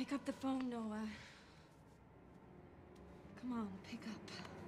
Pick up the phone, Noah. Come on, pick up.